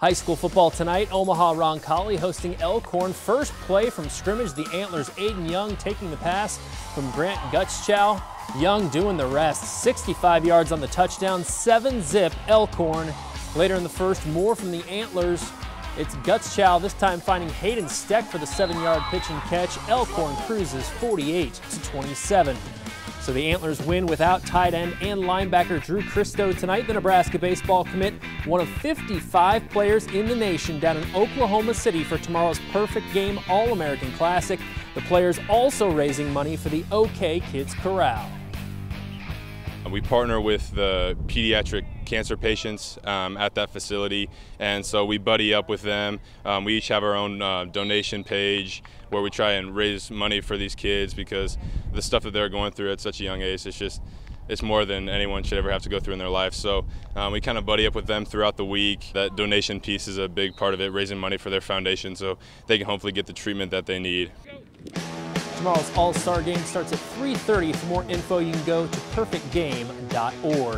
High school football tonight, Omaha Roncalli hosting Elkhorn. First play from scrimmage, the Antlers, Aiden Young taking the pass from Grant Gutschow. Young doing the rest, 65 yards on the touchdown, 7 zip Elkhorn. Later in the first, more from the Antlers. It's Gutschow, this time finding Hayden Steck for the 7-yard pitch and catch. Elkhorn cruises 48 to 27. So the Antlers win without tight end and linebacker Drew Christo tonight. The Nebraska baseball commit, one of 55 players in the nation down in Oklahoma City for tomorrow's Perfect Game All-American Classic. The players also raising money for the OK Kids Korral. We partner with the pediatric cancer patients um, at that facility, and so we buddy up with them. Um, we each have our own uh, donation page where we try and raise money for these kids because the stuff that they're going through at such a young age, it's just it's more than anyone should ever have to go through in their life. So um, we kind of buddy up with them throughout the week. That donation piece is a big part of it, raising money for their foundation so they can hopefully get the treatment that they need. Tomorrow's All-Star Game starts at 3.30. For more info, you can go to perfectgame.org.